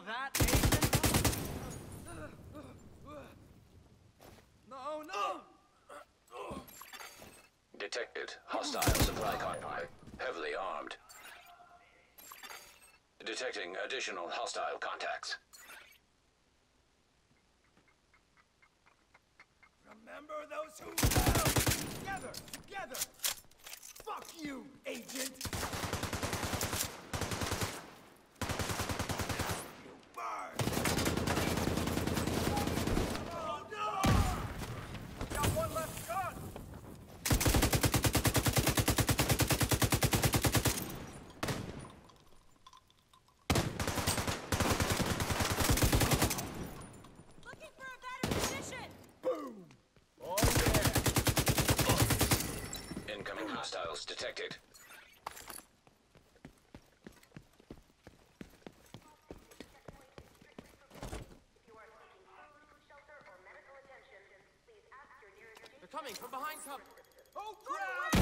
that, Agent? No, no! Detected. Hostile supply convoy. Heavily armed. Detecting additional hostile contacts. Remember those who fell? Together! Together! Fuck you, agent! Detected. They're coming from behind cover. Oh crap!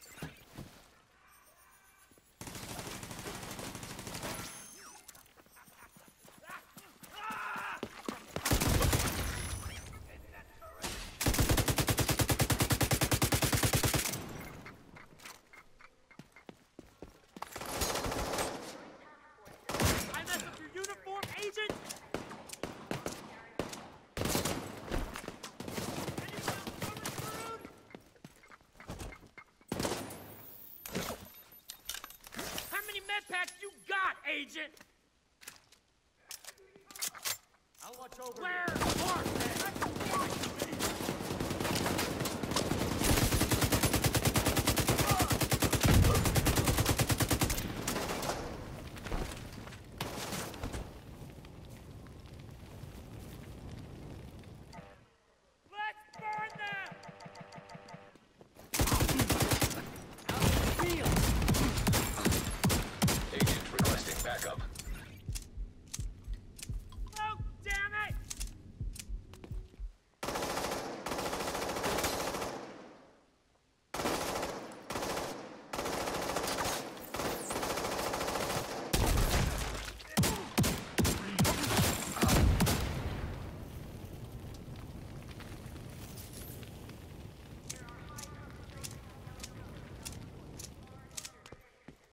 Agent? I'll watch over Where are they?